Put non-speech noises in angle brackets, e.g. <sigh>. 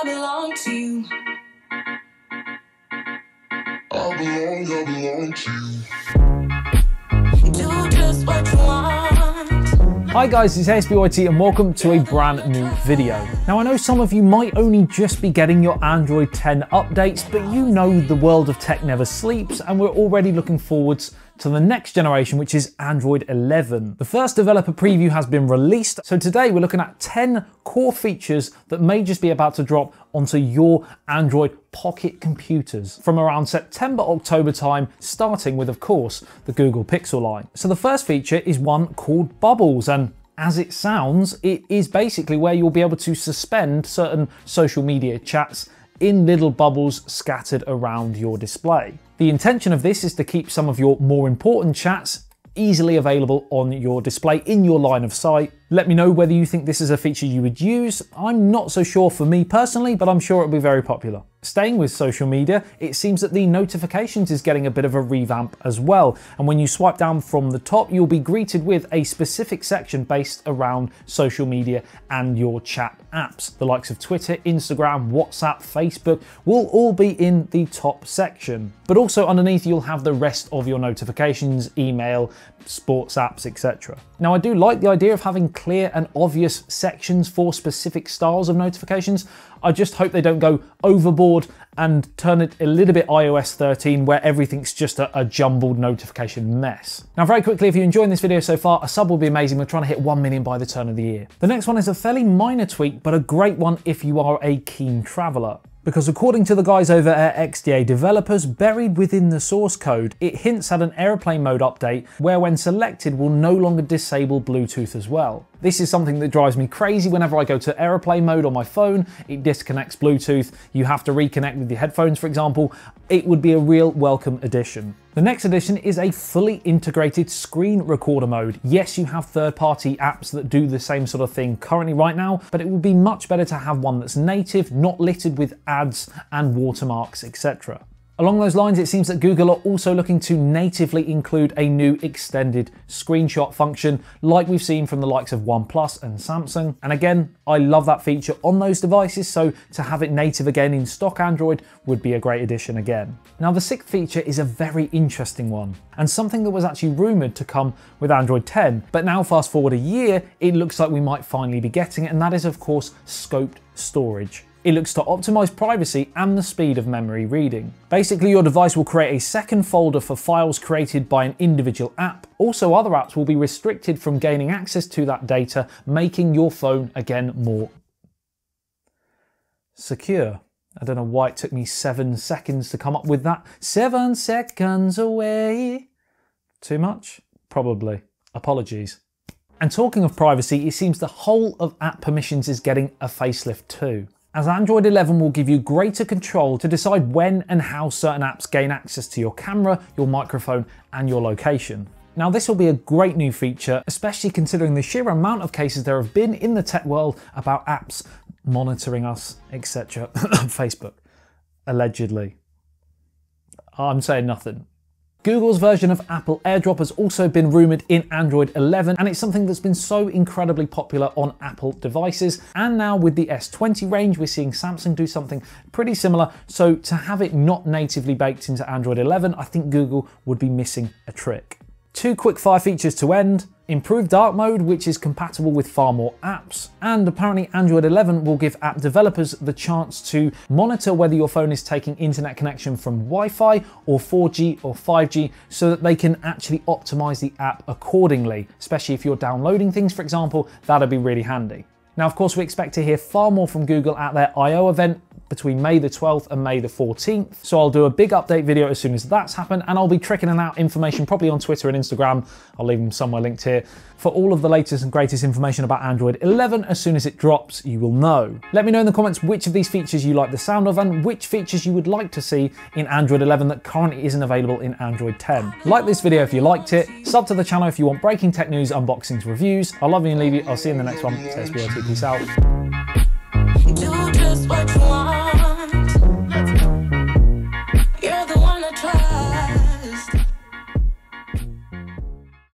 I belong to you. I belong, I belong to you. Do just what you want. Hi guys, it's ASBYT and welcome to a brand new video. Now I know some of you might only just be getting your Android 10 updates, but you know the world of tech never sleeps and we're already looking forwards to the next generation, which is Android 11. The first developer preview has been released, so today we're looking at 10 core features that may just be about to drop onto your Android pocket computers from around September, October time, starting with, of course, the Google Pixel line. So the first feature is one called Bubbles, and as it sounds, it is basically where you'll be able to suspend certain social media chats in little bubbles scattered around your display. The intention of this is to keep some of your more important chats easily available on your display in your line of sight. Let me know whether you think this is a feature you would use. I'm not so sure for me personally, but I'm sure it'll be very popular. Staying with social media, it seems that the notifications is getting a bit of a revamp as well. And when you swipe down from the top, you'll be greeted with a specific section based around social media and your chat apps. The likes of Twitter, Instagram, WhatsApp, Facebook will all be in the top section. But also underneath, you'll have the rest of your notifications, email, sports apps, etc. Now, I do like the idea of having clear and obvious sections for specific styles of notifications. I just hope they don't go overboard and turn it a little bit iOS 13 where everything's just a, a, jumbled notification mess. Now very quickly, if you're enjoying this video so far, a sub will be amazing. We're trying to hit 1 million by the turn of the year. The next one is a fairly minor tweak, but a great one if you are a keen traveler. Because according to the guys over at XDA developers, buried within the source code, it hints at an aeroplane mode update where when selected will no longer disable Bluetooth as well. This is something that drives me crazy whenever I go to aeroplane mode on my phone, it disconnects Bluetooth, you have to reconnect with your headphones for example, it would be a real welcome addition. The next addition is a fully integrated screen recorder mode. Yes, you have third-party apps that do the same sort of thing currently right now, but it would be much better to have one that's native, not littered with ads and watermarks, etc. Along those lines, it seems that Google are also looking to natively include a new extended screenshot function like we've seen from the likes of OnePlus and Samsung. And again, I love that feature on those devices, so to have it native again in stock Android would be a great addition again. Now the sixth feature is a very interesting one and something that was actually rumored to come with Android 10, but now fast forward a year, it looks like we might finally be getting it, and that is of course scoped storage. It looks to optimize privacy and the speed of memory reading. Basically, your device will create a second folder for files created by an individual app. Also, other apps will be restricted from gaining access to that data, making your phone again more secure. I don't know why it took me seven seconds to come up with that. Seven seconds away. Too much? Probably. Apologies. And talking of privacy, it seems the whole of app permissions is getting a facelift too as Android 11 will give you greater control to decide when and how certain apps gain access to your camera, your microphone, and your location. Now, this will be a great new feature, especially considering the sheer amount of cases there have been in the tech world about apps monitoring us, etc. <coughs> Facebook, allegedly. I'm saying nothing. Google's version of Apple AirDrop has also been rumoured in Android 11 and it's something that's been so incredibly popular on Apple devices and now with the S20 range we're seeing Samsung do something pretty similar so to have it not natively baked into Android 11 I think Google would be missing a trick. Two quick fire features to end. Improved dark mode, which is compatible with far more apps. And apparently Android 11 will give app developers the chance to monitor whether your phone is taking internet connection from Wi-Fi or 4G or 5G so that they can actually optimize the app accordingly, especially if you're downloading things, for example, that'd be really handy. Now, of course, we expect to hear far more from Google at their I.O. event between May the 12th and May the 14th. So I'll do a big update video as soon as that's happened and I'll be tricking out information probably on Twitter and Instagram. I'll leave them somewhere linked here for all of the latest and greatest information about Android 11 as soon as it drops, you will know. Let me know in the comments which of these features you like the sound of and which features you would like to see in Android 11 that currently isn't available in Android 10. Like this video if you liked it, sub to the channel if you want breaking tech news, unboxings, reviews. I love you and leave you. I'll see you in the next one. Peace out.